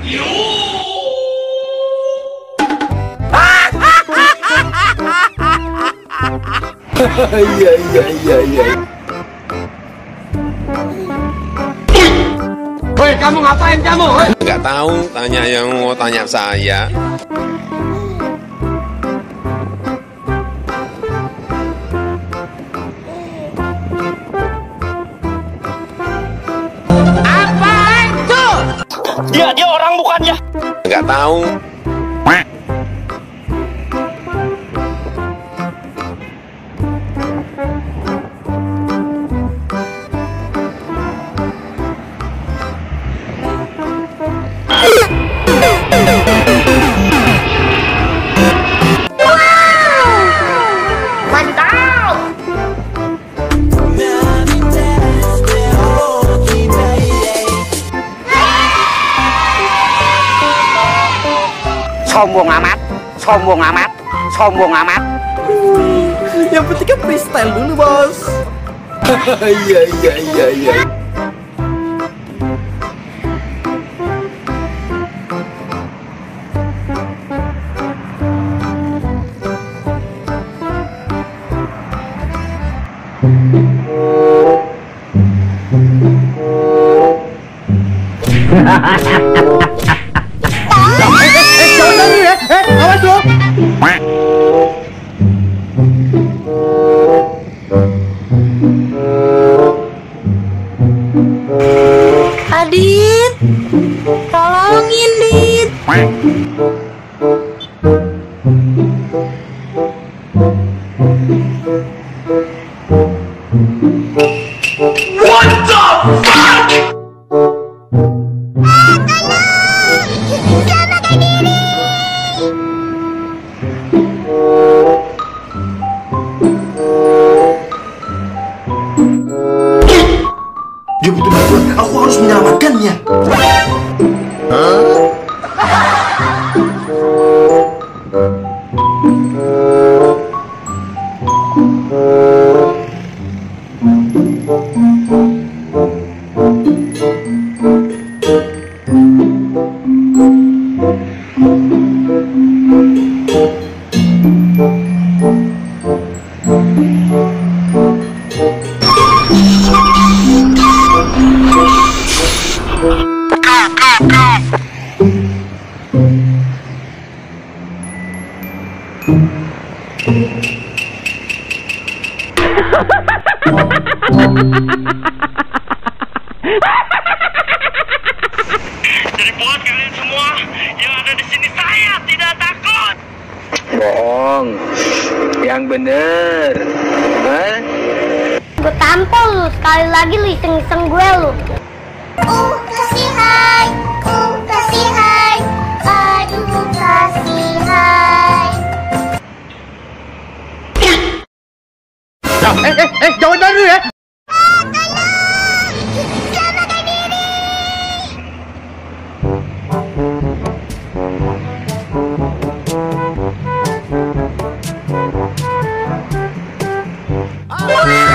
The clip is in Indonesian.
Iya iya iya iya. Kamu ngapain kamu? Enggak tahu, tanya yang mau tanya saya. Ah! Dia dia orang bukannya. Nggak tahu. Sombong amat, sombong amat, sombong amat. Yang penting kan freestyle dulu bos. Iya iya iya iya. Adit, tolongin Dit. Dia butuh bantuan. Aku harus Jadi buat kalian semua yang ada di sini saya tidak takut. Bohong. Yang bener. Hah? lu sekali lagi lu iseng-iseng gue lu uh kasihan uh kasihan aduh kasihan eh eh eh jangan dulu ya Wow!